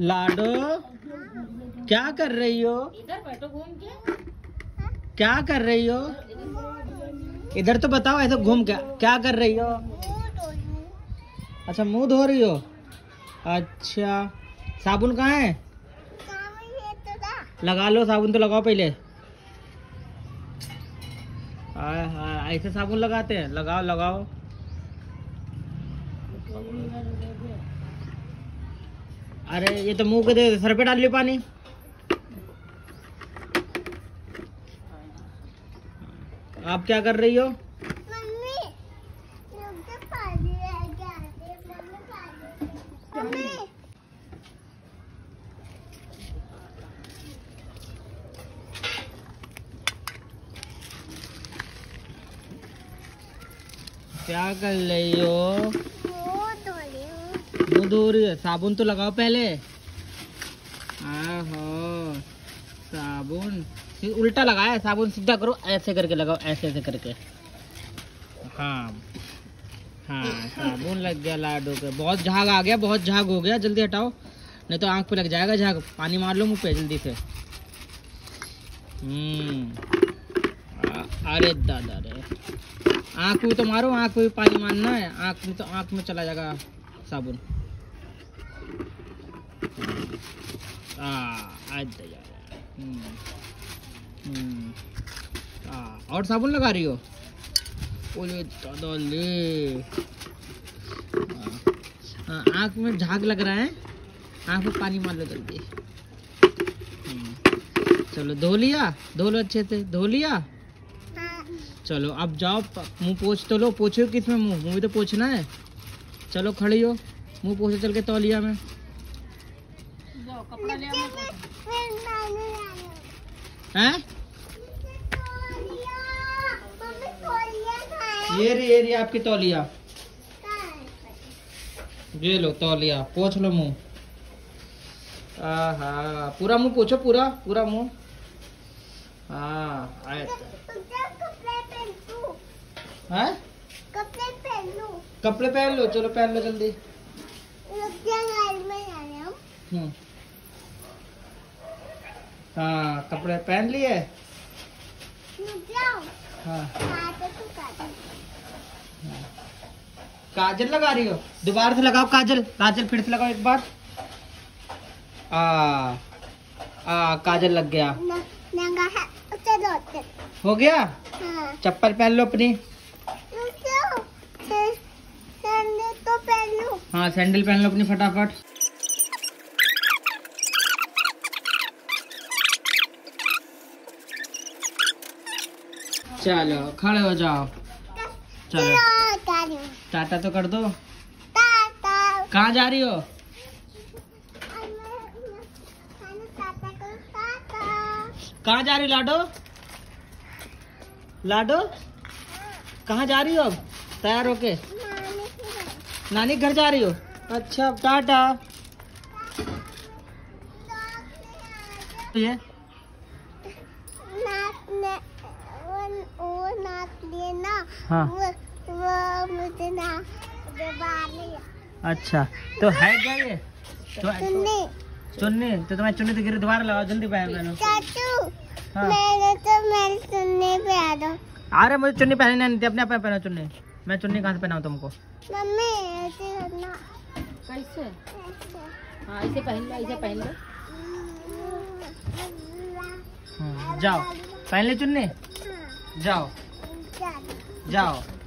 लाडो क्या कर रही हो? इधर बैठो घूम के। क्या कर रही हो? इधर तो बताओ ऐसे घूम के। क्या कर रही हो? अच्छा मुँह धो रही हो? अच्छा साबुन कहाँ है? लगा लो साबुन तो लगाओ पहले। ऐसे साबुन लगाते हैं। लगाओ लगाओ। अरे ये तो मुँह के दे सर पे डाल लियो पानी। आप क्या कर रही हो? क्या कर रही हो? मुँह धो रही है साबुन तो लगाओ पहले। आहो साबुन। उल्टा लगाया साबुन सीधा करो ऐसे करके लगाओ ऐसे ऐसे करके। हाँ। हाँ साबुन लग गया लाडू के। बहुत झाग आ गया बहुत झाग हो गया। जल्दी हटाओ नहीं तो आँख पे लग जाएगा झाग। पानी मार लो मुँह पे जल्दी से। हम्म। अरे दादा रे। आँख में तो मारो आँख में भी पानी मारना है। आँख में तो आँख में चला जाएगा साबुन। हम्म हम्म। आ, और साबुन लगा रही हो? हाँ, आँख में झाग लग रहा है। आँख में पानी मार लो जल्दी। हम्म, चलो धो लिया? धो लो अच्छे से। धो लिया? चलो अब जाओ मुँह पोछ तो लो। पोछो किसमें मुँह? मुँह भी तो पोछना है। चलो खड़ी हो। मुँह पोछो चल के तौलिया में। जाओ कपड़ा ले हैं? ये रे ये रे आपकी तौलिया। ये लो तौलिया पोछ लो मुँह। आहा पूरा मुँह पोछो पूरा पूरा मुँह। हाँ हैं? कपड़े पहन लो चलो पहन लो जल्दी। हम्म। हाँ कपड़े पहन लिए? हाँ। काजल लगा रही हो? दोबारा से लगाओ काजल। काजल फिर से लगाओ एक बार। आ आ काजल लग गया। हो गया? हाँ। चप्पल पहन लो अपनी। तो पहन लो। हाँ सैंडल पहन लो अपनी फटाफट। चलो, खड़े हो जाओ। चलो। टाटा तो कर दो। कहाँ जा रही हो? कहाँ जा रही लाडो? लाडो? कहाँ जा रही हो अब? तैयार होके? नानी घर जा रही हो? अच्छा टाटा। ये। हाँ। अच्छा तो है क्या ये? तो चुन्नी। तो तुम्हें चुन्नी तो गिरी दोबारा लगाओ जल्दी पहन पहनो हाँ। मैंने तो मेरे दो। अरे मुझे चुन्नी पहननी नहीं थी अपने आप पहनो चुन्नी। मैं चुन्नी कहाँ से पहनाऊँ तुमको? मम्मी ऐसे करना। कैसे? हाँ ऐसे पहन लो ऐसे पहन लो। हम्म, जाओ। पहन ले चुन्नी? जाओ। हाँ, जाओ